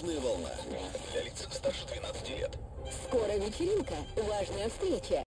Южная волна. Для лиц старше 12 лет. Скоро вечеринка. Важная встреча.